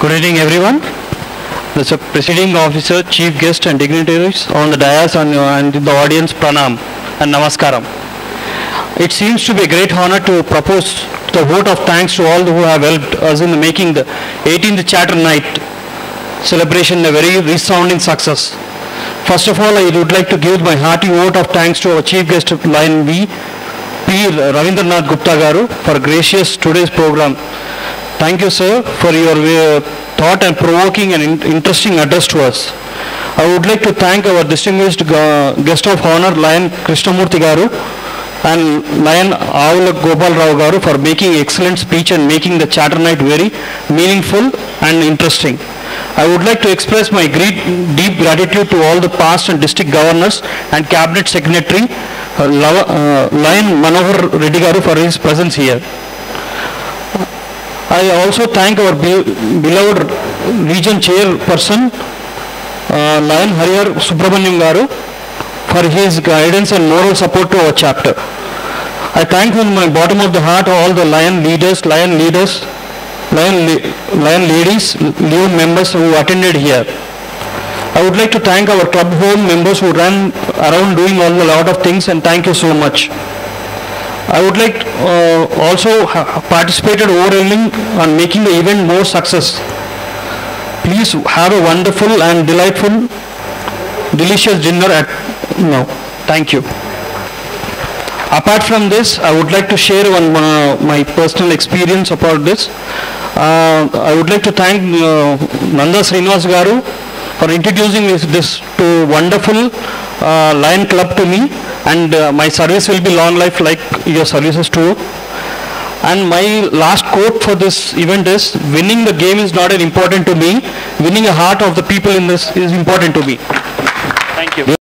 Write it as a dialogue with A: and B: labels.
A: Good evening, everyone. The presiding officer, chief guest, and dignitaries on the dais and, and the audience, pranam and namaskaram. It seems to be a great honor to propose the vote of thanks to all who have helped us in making the 18th Charter Night celebration a very resounding success. First of all, I would like to give my hearty vote of thanks to our chief guest, Lion V, P. Ravindranath Gupta Garu, for gracious today's program. Thank you, sir, for your uh, thought and provoking and in- interesting address to us. I would like to thank our distinguished uh, guest of honor, Lion Krishnamurthy Garu and Lion Avula Gopal Rao Garu for making excellent speech and making the charter night very meaningful and interesting. I would like to express my great, deep gratitude to all the past and district governors and cabinet secretary, uh, uh, Lion Manohar Reddy Garu for his presence here. I also thank our be- beloved region chairperson, uh, Lion Hariyar Subramanyam Garu, for his guidance and moral support to our chapter. I thank from my bottom of the heart all the Lion leaders, Lion leaders, Lion, la- Lion ladies, Leo members who attended here. I would like to thank our club home members who ran around doing all a lot of things and thank you so much. I would like uh, also participated overwhelming on making the event more success. Please have a wonderful and delightful, delicious dinner at now. Thank you. Apart from this, I would like to share one uh, my personal experience about this. Uh, I would like to thank uh, Nanda Srinivas Garu for introducing this, this to wonderful uh, Lion Club to me and uh, my service will be long life like your services too. And my last quote for this event is, winning the game is not an important to me, winning the heart of the people in this is important to me. Thank you.